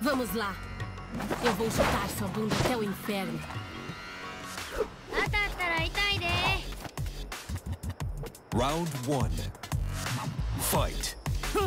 Vamos lá. Eu vou chutar sua bunda até o inferno. Round 1. Fight. Hum.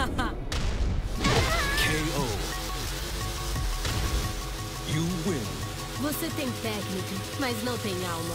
KO. You win. Você tem técnica, mas não tem alma.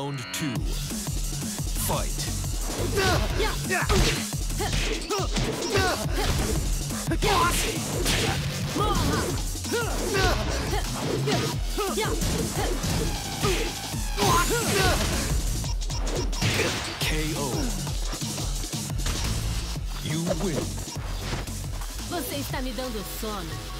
Round two. Fight. KO. You win. Você está me dando sono.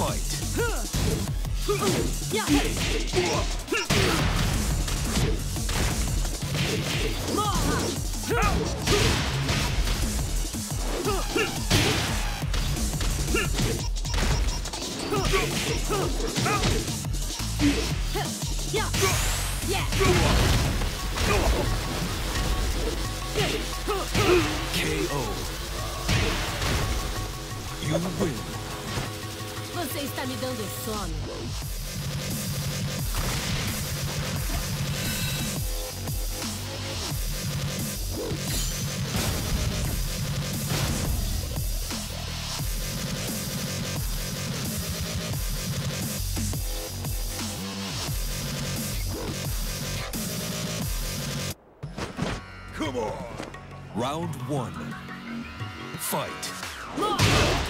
Fight. KO. You win. Você está me dando sono. Come on. Round one. Fight. Yeah.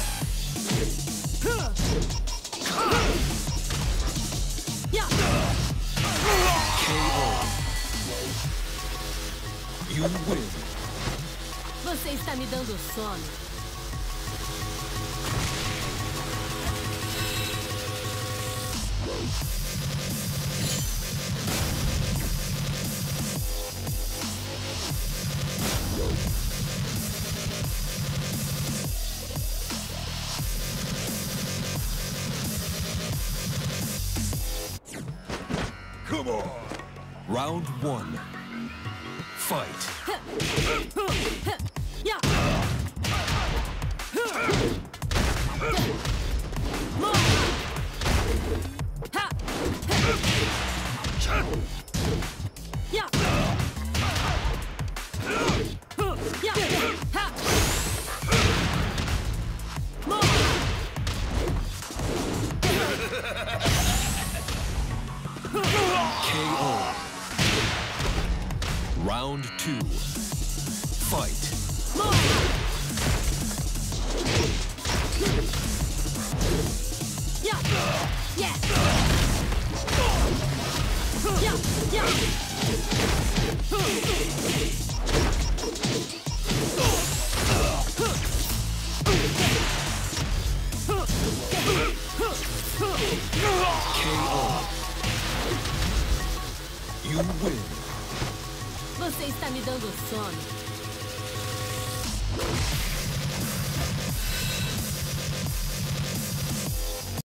Você está me dando sono. Come on. Round one. Fight. Round two. Fight. Ya! Yeah! Ya! Ya! KO. You win. Você está me dando sono.